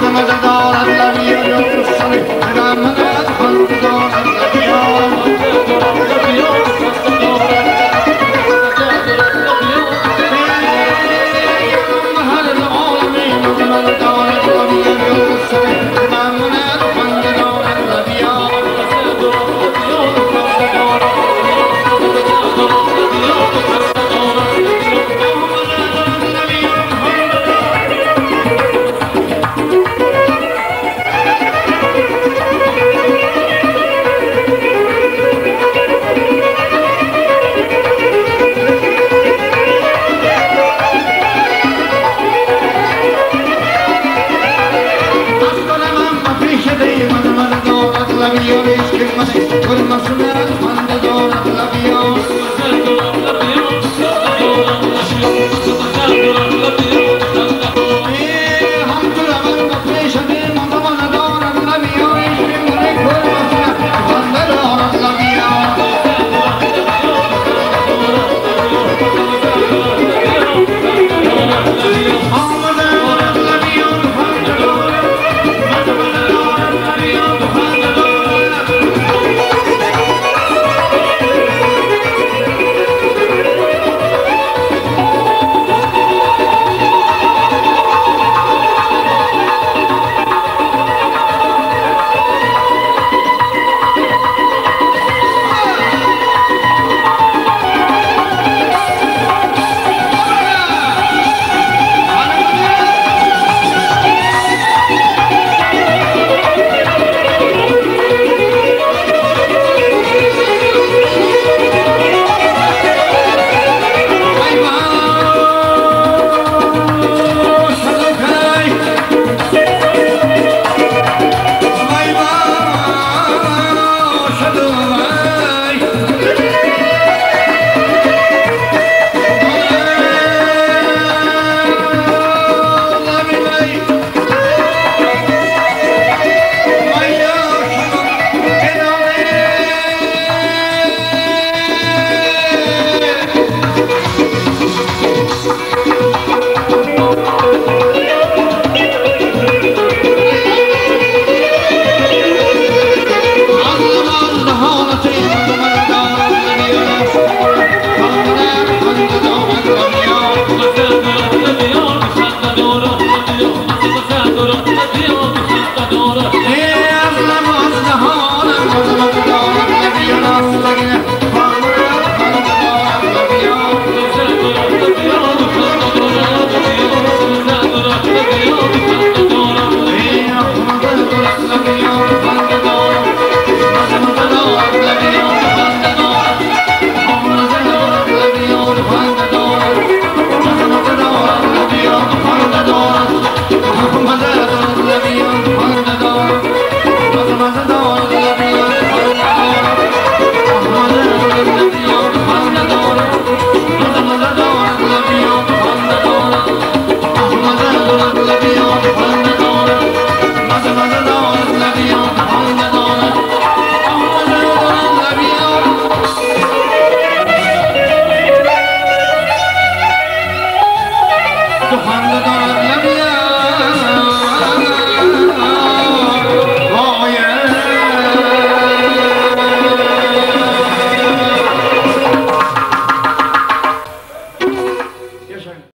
Kul masuna, Vamos